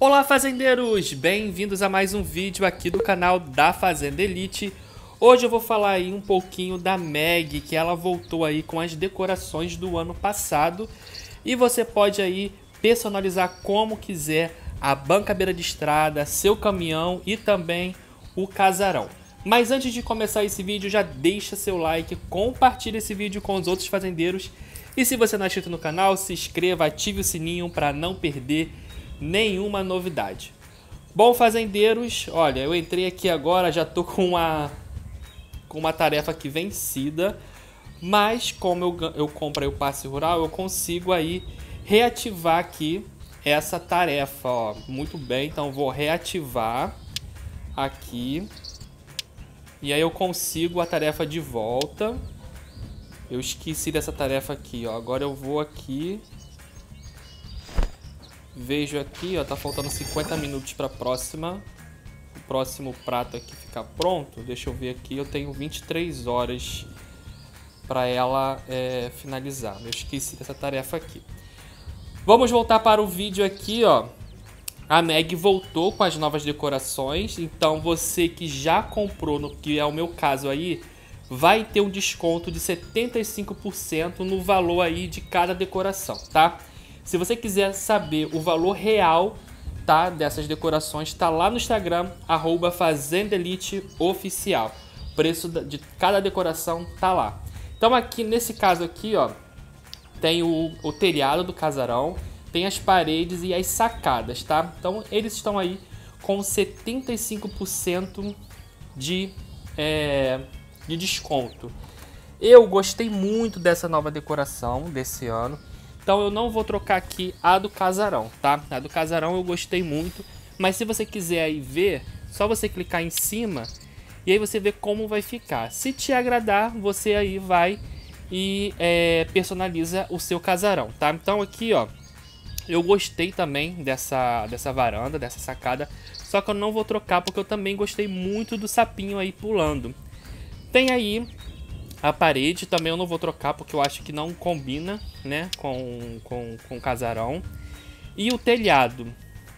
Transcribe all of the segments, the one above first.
Olá fazendeiros, bem-vindos a mais um vídeo aqui do canal da Fazenda Elite. Hoje eu vou falar aí um pouquinho da Meg, que ela voltou aí com as decorações do ano passado. E você pode aí personalizar como quiser a banca beira de estrada, seu caminhão e também o casarão. Mas antes de começar esse vídeo, já deixa seu like, compartilha esse vídeo com os outros fazendeiros. E se você não é inscrito no canal, se inscreva, ative o sininho para não perder nenhuma novidade. Bom, fazendeiros, olha, eu entrei aqui agora, já tô com uma, com uma tarefa aqui vencida, mas como eu, eu comprei o passe rural, eu consigo aí reativar aqui essa tarefa, ó. Muito bem, então vou reativar aqui. E aí eu consigo a tarefa de volta. Eu esqueci dessa tarefa aqui, ó. Agora eu vou aqui Vejo aqui, ó, tá faltando 50 minutos para próxima. O próximo prato aqui ficar pronto. Deixa eu ver aqui, eu tenho 23 horas para ela é, finalizar. Eu esqueci dessa tarefa aqui. Vamos voltar para o vídeo aqui, ó. A Meg voltou com as novas decorações, então você que já comprou, no que é o meu caso aí, vai ter um desconto de 75% no valor aí de cada decoração, tá? Se você quiser saber o valor real tá, dessas decorações, está lá no Instagram, arroba. O preço de cada decoração tá lá. Então aqui, nesse caso aqui, ó, tem o, o telhado do casarão, tem as paredes e as sacadas, tá? Então eles estão aí com 75% de, é, de desconto. Eu gostei muito dessa nova decoração desse ano. Então eu não vou trocar aqui a do casarão, tá? A do casarão eu gostei muito, mas se você quiser aí ver, só você clicar em cima e aí você vê como vai ficar. Se te agradar, você aí vai e é, personaliza o seu casarão, tá? Então aqui, ó, eu gostei também dessa, dessa varanda, dessa sacada, só que eu não vou trocar porque eu também gostei muito do sapinho aí pulando. Tem aí a parede também eu não vou trocar porque eu acho que não combina, né, com, com, com o casarão. E o telhado.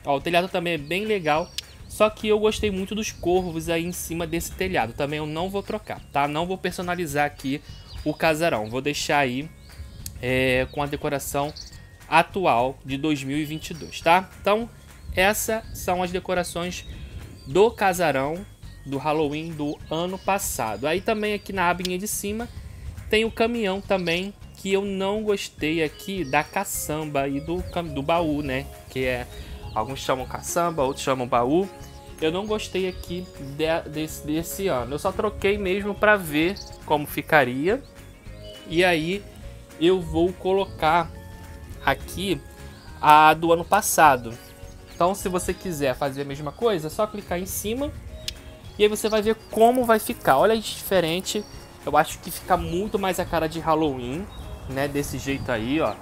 Ó, o telhado também é bem legal, só que eu gostei muito dos corvos aí em cima desse telhado. Também eu não vou trocar, tá? Não vou personalizar aqui o casarão. Vou deixar aí é, com a decoração atual de 2022, tá? Então, essas são as decorações do casarão do Halloween do ano passado. Aí também aqui na abinha de cima tem o caminhão também que eu não gostei aqui da caçamba e do, do baú, né? Que é alguns chamam caçamba, outros chamam baú. Eu não gostei aqui de, desse, desse ano. Eu só troquei mesmo para ver como ficaria. E aí eu vou colocar aqui a do ano passado. Então, se você quiser fazer a mesma coisa, é só clicar em cima e aí você vai ver como vai ficar. Olha que diferente. Eu acho que fica muito mais a cara de Halloween, né? Desse jeito aí, ó.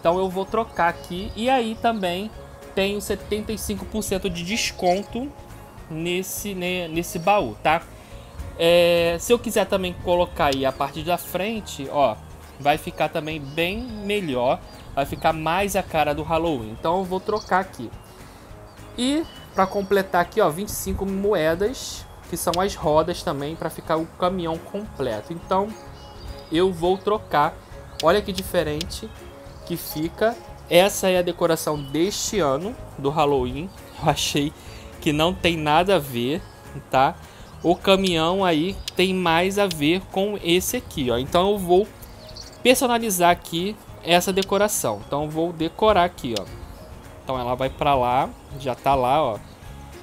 Então eu vou trocar aqui. E aí também tenho 75% de desconto nesse, né, nesse baú, tá? É, se eu quiser também colocar aí a parte da frente, ó, vai ficar também bem melhor. Vai ficar mais a cara do Halloween. Então eu vou trocar aqui. E para completar aqui, ó, 25 moedas, que são as rodas também para ficar o caminhão completo. Então, eu vou trocar. Olha que diferente que fica. Essa é a decoração deste ano do Halloween. Eu achei que não tem nada a ver, tá? O caminhão aí tem mais a ver com esse aqui, ó. Então eu vou personalizar aqui essa decoração. Então eu vou decorar aqui, ó. Então ela vai para lá, já tá lá, ó.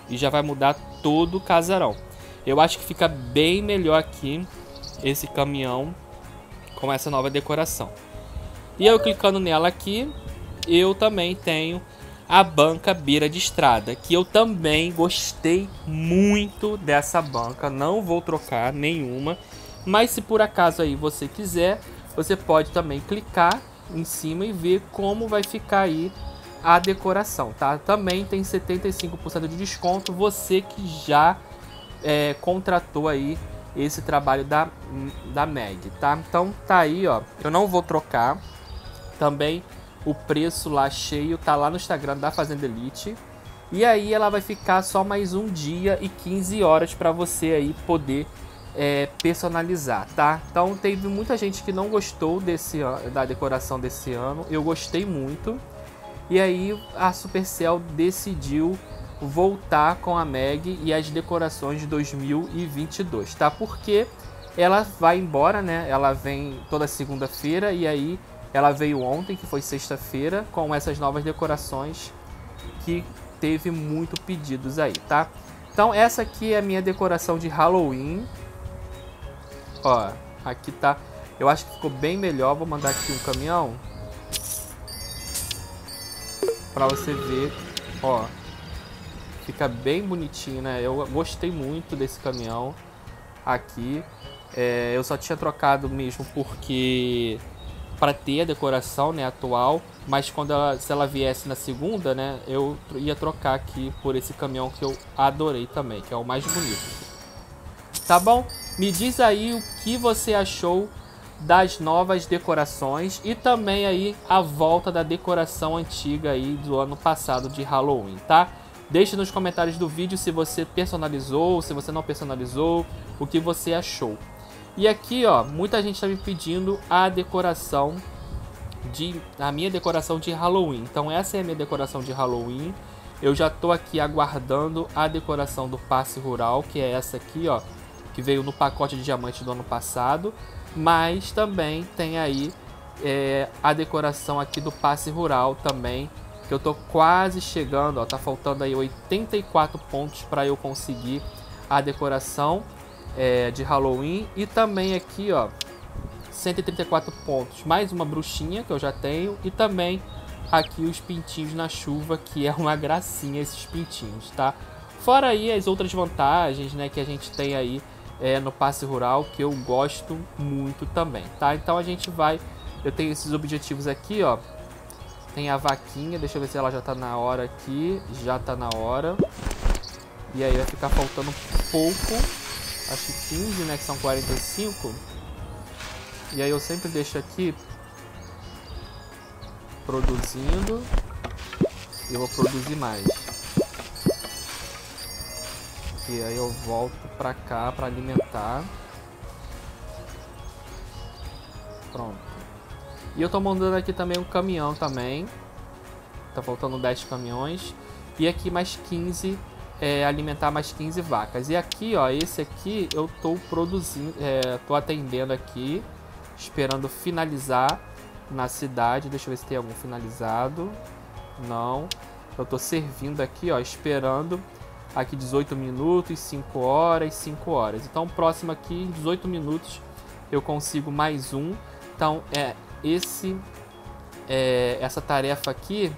E já vai mudar todo o casarão. Eu acho que fica bem melhor aqui esse caminhão com essa nova decoração. E eu clicando nela aqui, eu também tenho a banca beira de estrada, que eu também gostei muito dessa banca, não vou trocar nenhuma, mas se por acaso aí você quiser, você pode também clicar em cima e ver como vai ficar aí a decoração, tá? Também tem 75% de desconto, você que já é, contratou aí esse trabalho da, da Meg, tá? Então tá aí, ó, eu não vou trocar, também o preço lá cheio tá lá no Instagram da Fazenda Elite, E aí ela vai ficar só mais um dia e 15 horas para você aí poder é, personalizar, tá? Então teve muita gente que não gostou desse da decoração desse ano. Eu gostei muito. E aí a Supercell decidiu voltar com a Meg e as decorações de 2022, tá? Porque ela vai embora, né? Ela vem toda segunda-feira e aí ela veio ontem, que foi sexta-feira, com essas novas decorações que teve muito pedidos aí, tá? Então essa aqui é a minha decoração de Halloween. Ó, aqui tá. Eu acho que ficou bem melhor. Vou mandar aqui um caminhão. Pra você ver. Ó. Fica bem bonitinho, né? Eu gostei muito desse caminhão aqui. É, eu só tinha trocado mesmo porque para ter a decoração né, atual, mas quando ela, se ela viesse na segunda, né, eu ia trocar aqui por esse caminhão que eu adorei também, que é o mais bonito. Tá bom? Me diz aí o que você achou das novas decorações e também aí a volta da decoração antiga aí do ano passado de Halloween, tá? Deixe nos comentários do vídeo se você personalizou, se você não personalizou, o que você achou. E aqui, ó, muita gente está me pedindo a decoração de a minha decoração de Halloween. Então essa é a minha decoração de Halloween. Eu já tô aqui aguardando a decoração do passe rural, que é essa aqui, ó, que veio no pacote de diamante do ano passado, mas também tem aí é, a decoração aqui do passe rural também, que eu tô quase chegando, ó, tá faltando aí 84 pontos para eu conseguir a decoração é, de Halloween e também aqui, ó, 134 pontos, mais uma bruxinha que eu já tenho e também aqui os pintinhos na chuva, que é uma gracinha esses pintinhos, tá? Fora aí as outras vantagens, né, que a gente tem aí é, no passe rural, que eu gosto muito também, tá? Então a gente vai, eu tenho esses objetivos aqui, ó, tem a vaquinha, deixa eu ver se ela já tá na hora aqui, já tá na hora. E aí vai ficar faltando pouco, acho que 15, né, que são 45. E aí eu sempre deixo aqui produzindo eu vou produzir mais. E aí eu volto pra cá pra alimentar. Pronto. E eu tô mandando aqui também um caminhão também. Tá faltando 10 caminhões. E aqui mais 15, é, alimentar mais 15 vacas. E aqui, ó, esse aqui eu tô produzindo, é, tô atendendo aqui, esperando finalizar na cidade. Deixa eu ver se tem algum finalizado. Não. Eu tô servindo aqui, ó, esperando aqui 18 minutos, 5 horas, 5 horas. Então, próximo aqui, em 18 minutos, eu consigo mais um. Então, é esse é, essa tarefa aqui,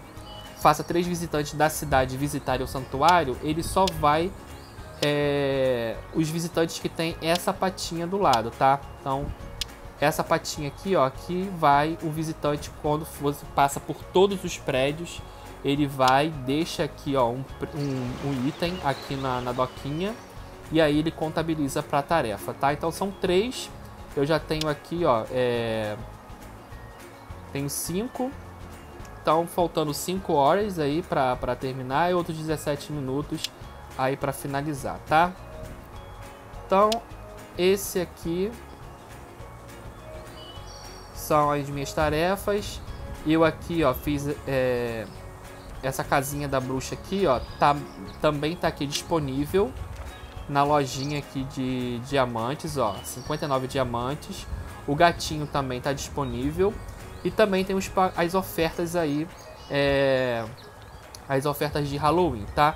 faça três visitantes da cidade visitarem o santuário, ele só vai é, os visitantes que tem essa patinha do lado, tá? Então, essa patinha aqui, ó, que vai o visitante quando você passa por todos os prédios, ele vai, deixa aqui, ó, um, um, um item aqui na, na doquinha e aí ele contabiliza para a tarefa, tá? Então são três, eu já tenho aqui, ó, é, tenho cinco, então faltando 5 horas aí para terminar e outros 17 minutos aí para finalizar, tá? Então, esse aqui são as minhas tarefas. Eu aqui, ó, fiz é, essa casinha da bruxa aqui, ó, tá, também tá aqui disponível na lojinha aqui de diamantes, ó, 59 diamantes. O gatinho também tá disponível. E também tem os, as ofertas aí, é, as ofertas de Halloween, tá?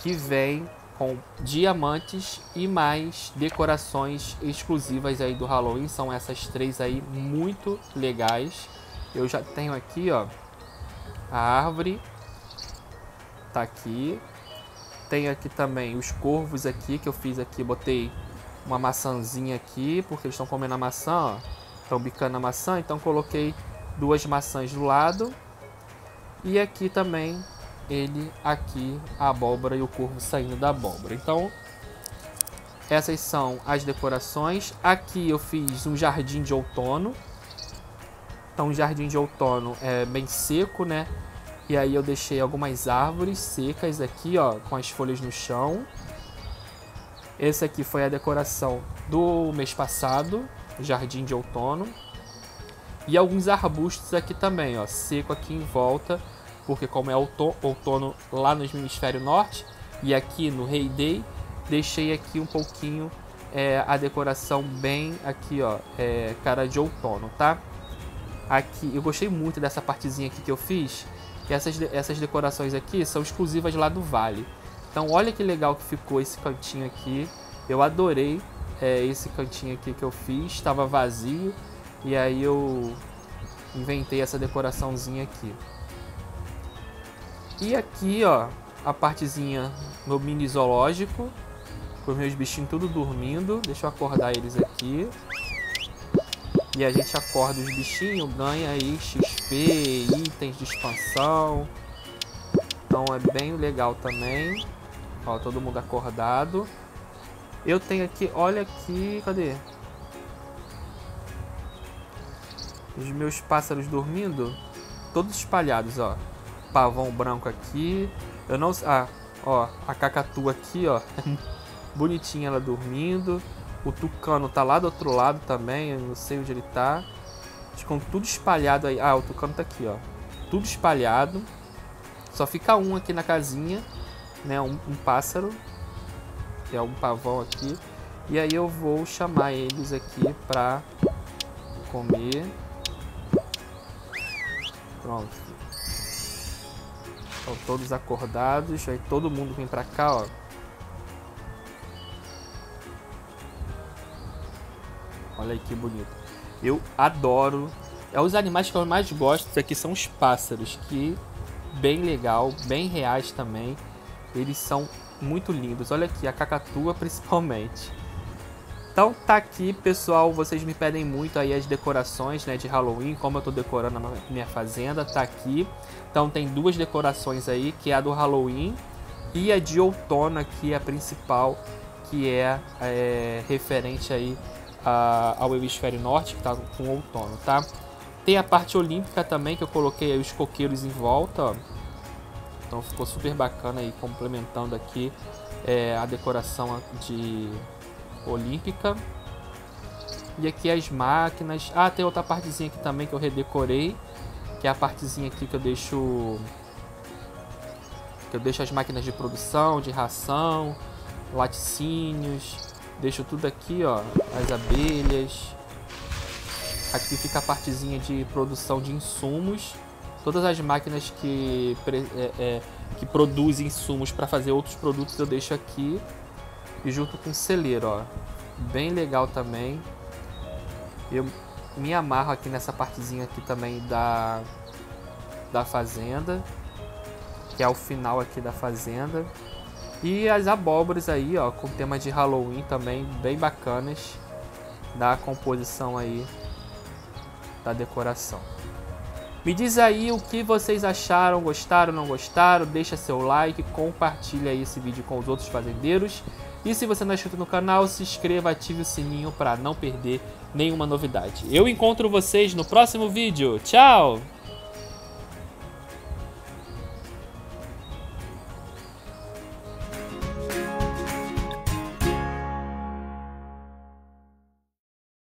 Que vem com diamantes e mais decorações exclusivas aí do Halloween. São essas três aí muito legais. Eu já tenho aqui, ó, a árvore. Tá aqui. Tem aqui também os corvos aqui que eu fiz aqui, botei uma maçãzinha aqui, porque eles estão comendo a maçã. Estão bicando a maçã, então coloquei duas maçãs do lado. E aqui também ele aqui a abóbora e o corvo saindo da abóbora. Então essas são as decorações. Aqui eu fiz um jardim de outono. Então o jardim de outono é bem seco, né? E aí eu deixei algumas árvores secas aqui, ó, com as folhas no chão. Esse aqui foi a decoração do mês passado, jardim de outono. E alguns arbustos aqui também, ó, seco aqui em volta, porque como é outono lá no hemisfério norte e aqui no Rei Day, deixei aqui um pouquinho é, a decoração bem aqui, ó, é, cara de outono, tá? Aqui, eu gostei muito dessa partezinha aqui que eu fiz, e essas, essas decorações aqui são exclusivas lá do Vale. Então olha que legal que ficou esse cantinho aqui. Eu adorei é, esse cantinho aqui que eu fiz, estava vazio. E aí eu inventei essa decoraçãozinha aqui. E aqui, ó, a partezinha no mini zoológico. Com meus bichinhos tudo dormindo. Deixa eu acordar eles aqui. E a gente acorda os bichinhos, ganha aí XP, itens de expansão. Então é bem legal também. Ó, todo mundo acordado. Eu tenho aqui, olha aqui, cadê? Os meus pássaros dormindo, todos espalhados, ó. Pavão branco aqui. Eu não, ah, ó, a cacatua aqui, ó. Bonitinha ela dormindo. O tucano tá lá do outro lado também, eu não sei onde ele tá. Ficam tudo espalhado aí. Ah, o tucano tá aqui, ó. Tudo espalhado. Só fica um aqui na casinha, né? Um, um pássaro. Que é um pavão aqui. E aí eu vou chamar eles aqui pra comer. Pronto. Estão todos acordados. Aí todo mundo vem pra cá, ó. Olha aí que bonito. Eu adoro. É os animais que eu mais gosto aqui são os pássaros, que bem legal, bem reais também. Eles são muito lindos. Olha aqui a cacatua principalmente. Então tá aqui, pessoal, vocês me pedem muito aí as decorações, né, de Halloween, como eu tô decorando a minha fazenda, tá aqui. Então tem duas decorações aí, que é a do Halloween e a de outono aqui, a principal, que é, é referente aí a, ao hemisfério norte, que está com outono, tá? Tem a parte olímpica também, que eu coloquei os coqueiros em volta, ó. Então ficou super bacana aí, complementando aqui é, a decoração de olímpica. E aqui as máquinas. Ah, tem outra partezinha aqui também que eu redecorei. Que é a partezinha aqui que eu deixo... Que eu deixo as máquinas de produção, de ração, laticínios, Deixo tudo aqui, ó, as abelhas. Aqui fica a partezinha de produção de insumos. Todas as máquinas que, é, é, que produzem insumos para fazer outros produtos eu deixo aqui. E junto com o celeiro, ó. Bem legal também. Eu me amarro aqui nessa partezinha aqui também da, da fazenda. Que é o final aqui da fazenda. E as abóboras aí, ó, com tema de Halloween também, bem bacanas. Da composição aí da decoração. Me diz aí o que vocês acharam, gostaram, não gostaram, deixa seu like, compartilha esse vídeo com os outros fazendeiros. E se você não é inscrito no canal, se inscreva, ative o sininho para não perder nenhuma novidade. Eu encontro vocês no próximo vídeo. Tchau!